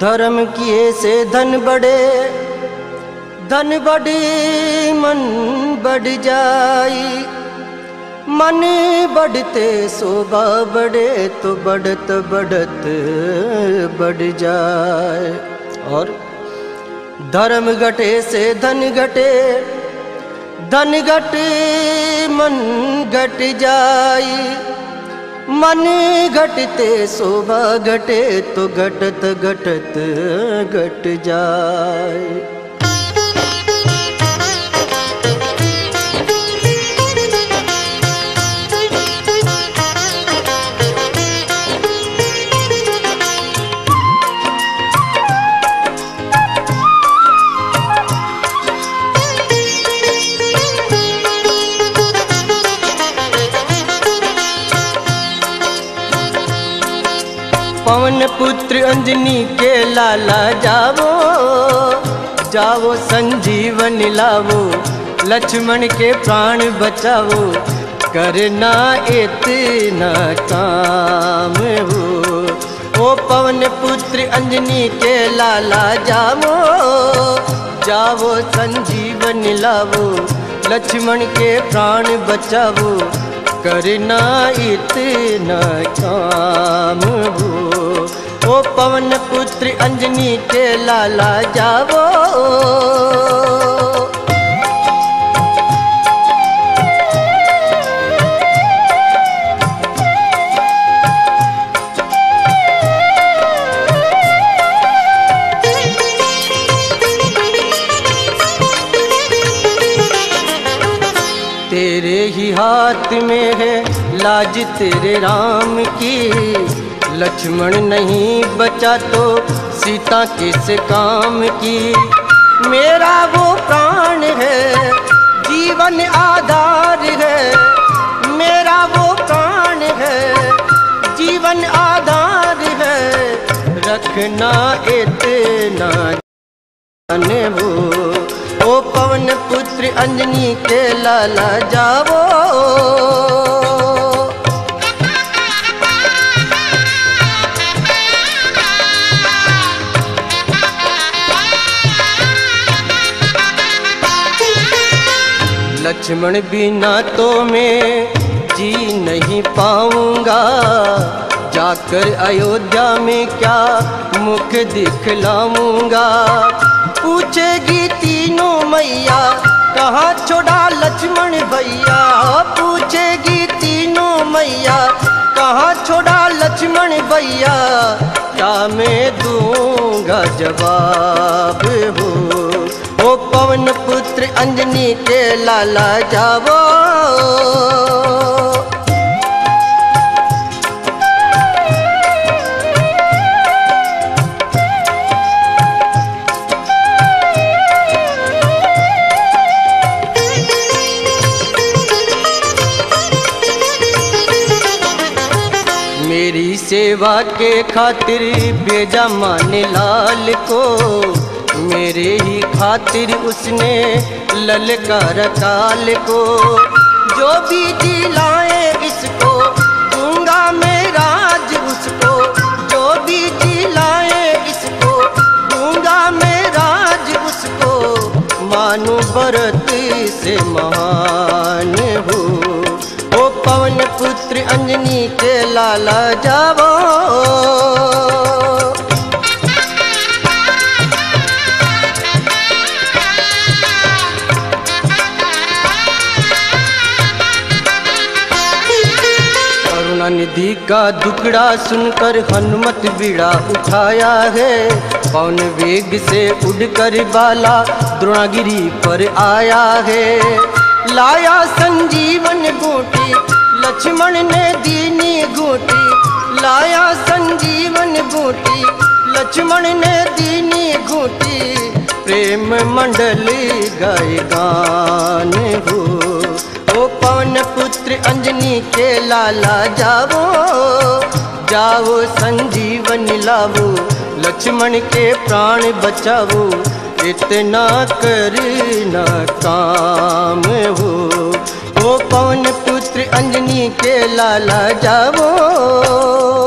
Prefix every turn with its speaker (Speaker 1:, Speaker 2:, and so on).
Speaker 1: धर्म किए से धन बढ़े, धन बढ़ी, मन बढ़ जाई। मन बढ़ते शोभा बढ़े तो बढ़त बढ़त बढ़ जाए। और धर्म घटे से धन घटे धन घटे, मन घट जाई। मन घटते शोभा घटे तो घटत घटत घट जाए। पवन पुत्र अंजनी के लाला जावो जावो संजीवन लावो, लक्ष्मण के प्राण बचावो, करना इतना काम हो। ओ पवन पुत्र अंजनी के लाला जावो जावो संजीवन लावो, लक्ष्मण के प्राण बचावो करना इतना काम हो। ओ पवन पुत्र अंजनी के लाला जावो। तेरे ही हाथ में है लाज तेरे राम की। लक्ष्मण नहीं बचा तो सीता किस काम की? मेरा वो प्राण है, जीवन आधार है। मेरा वो प्राण है, जीवन आधार है। रखना इतना वो अंजनी के लाला जावो। लक्ष्मण बिना तो मैं जी नहीं पाऊँगा। जाकर अयोध्या में क्या मुख दिखलाऊँगा? लक्ष्मण भैया पूछेगी तीनों मैया, कहाँ छोड़ा लक्ष्मण भैया? क्या मैं दूँगा जवाब हो। ओ पवन पुत्र अंजनी के लाला जावो। सेवा के खातिर बेजा माने लाल को। मेरे ही खातिर उसने ललकार काल को। जो भी दिलाए इसको, दूँगा मैं राज उसको। जो भी दिलाए इसको, दूँगा मैं राज उसको। मानो भरत से महान। पवन पुत्र अंजनी के लाला जावो। निधि का दुकड़ा सुनकर हनुमत बीड़ा उठाया है। पवन वेग से उड़कर बाला द्रोणागिरी पर आया है। लाया संजीवन लक्ष्मण ने दीनी घूटी, प्रेम मंडली गाय गान हो। ओ पवन पुत्र अंजनी के लाला जाओ जाओ संजीवन लावो, लक्ष्मण के प्राण बचाओ इतना करना काम हो। ओ पवन पुत्र अंजनी के लाला जावो?